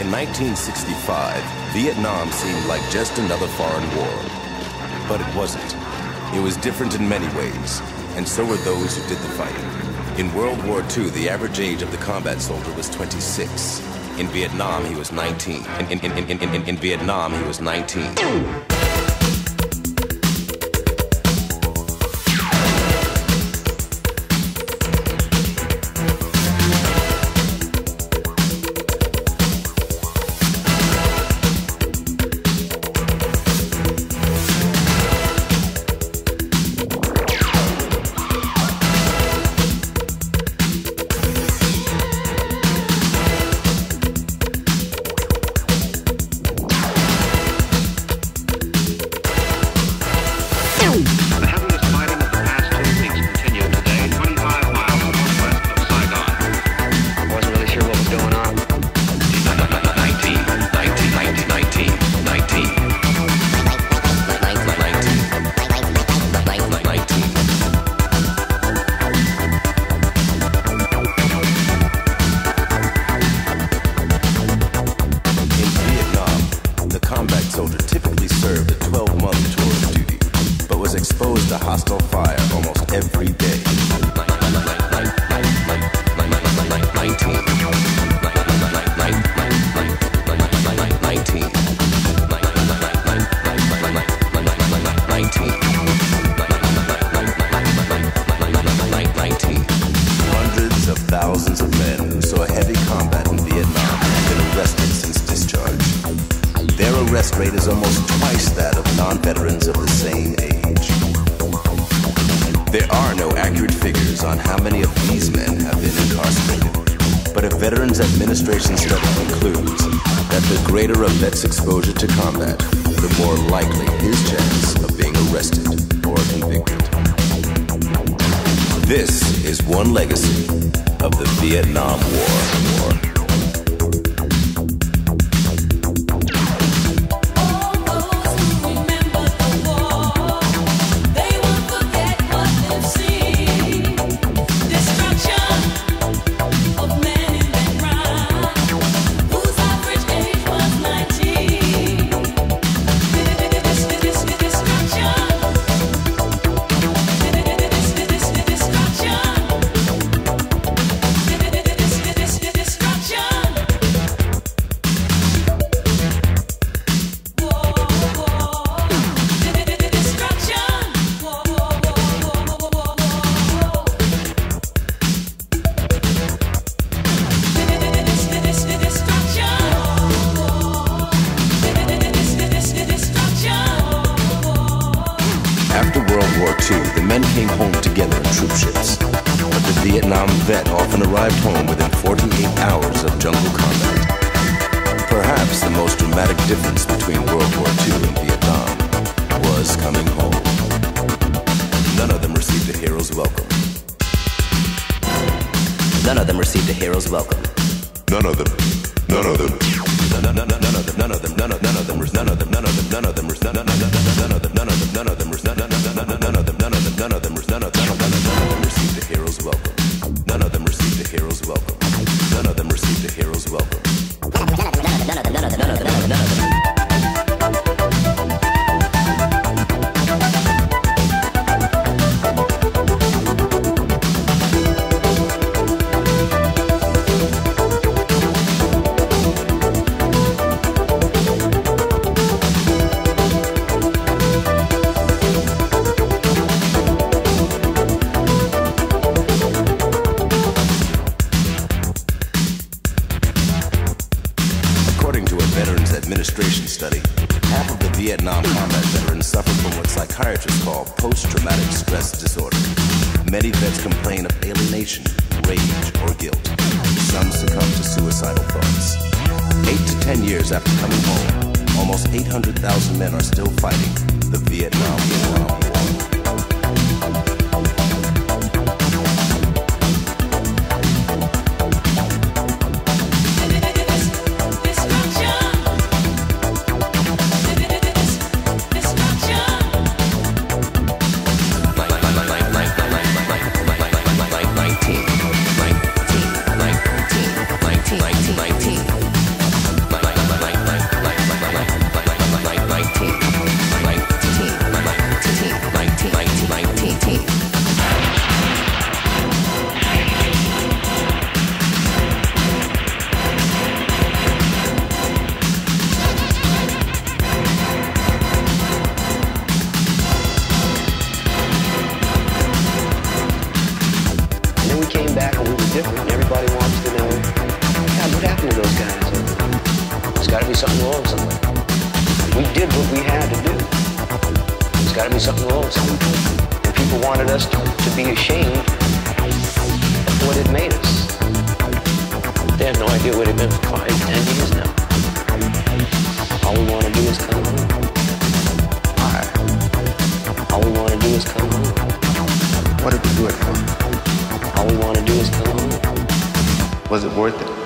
In 1965, Vietnam seemed like just another foreign war. But it wasn't. It was different in many ways, and so were those who did the fighting. In World War II, the average age of the combat soldier was 26. In Vietnam, he was 19. In, in, in, in, Vietnam, he was 19. Served a 12-month tour of duty, but was exposed to hostile fire almost every Arrest rate is almost twice that of non-veterans of the same age. There are no accurate figures on how many of these men have been incarcerated, but a Veterans Administration study concludes that the greater a vet's exposure to combat, the more likely his chance of being arrested or convicted. This is one legacy of the Vietnam War. the men came home together in troop ships. But the Vietnam vet often arrived home within 48 hours of jungle combat. Perhaps the most dramatic difference between World War II and Vietnam was coming home. None of them received a hero's welcome. None of them received a hero's welcome. None of them. None of them. None, none, none, none. Psychiatrists call post-traumatic stress disorder. Many vets complain of alienation, rage, or guilt. Some succumb to suicidal thoughts. Eight to ten years after coming home, almost 800,000 men are still fighting the Vietnam War. There's got to be something somewhere. And people wanted us to, to be ashamed of what it made us. They have no idea what it meant for five, ten years now. All we want to do is come home. All we want to do is come home. What did we do it for? All we want to do is come home. Was it worth it?